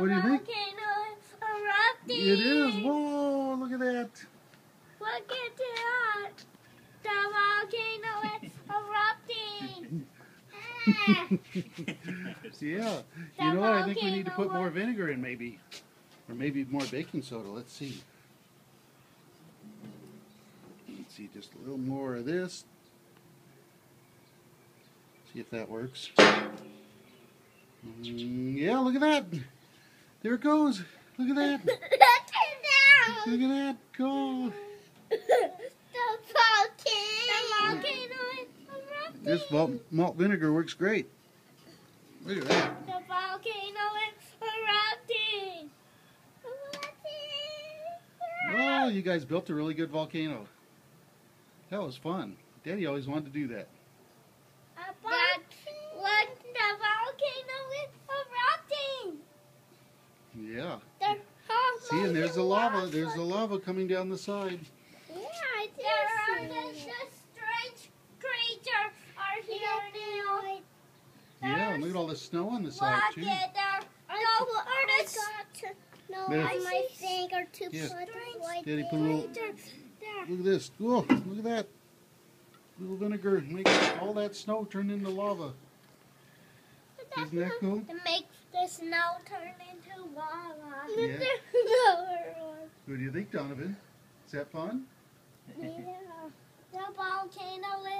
What do you think? volcano is erupting. It is. Whoa, look at that. Look at that. The volcano is erupting. yeah. The You know what? I think we need to put more vinegar in, maybe. Or maybe more baking soda. Let's see. Let's see, just a little more of this. See if that works. Mm, yeah, look at that. There it goes. Look at that. Look at Look at that. Go. The volcano. The volcano erupting. This malt, malt vinegar works great. Look at that. The volcano is erupting. Oh, you guys built a really good volcano. That was fun. Daddy always wanted to do. That what the volcano is erupting. Yeah. The whole See, and there's the lava. There's the lava coming down the side. Yeah, I did. There are the, the strange creatures are here now. Yeah, and look at all the snow on the side too. at there. No, or the No, There. my finger to Yeah. put it Daddy put a little. there. Look at this. Whoa, look at that. Little vinegar. Make all that snow turn into lava. Isn't that cool? To make the snow turn into lava. Yeah. What do you think, Donovan? Is that fun? yeah. The volcano is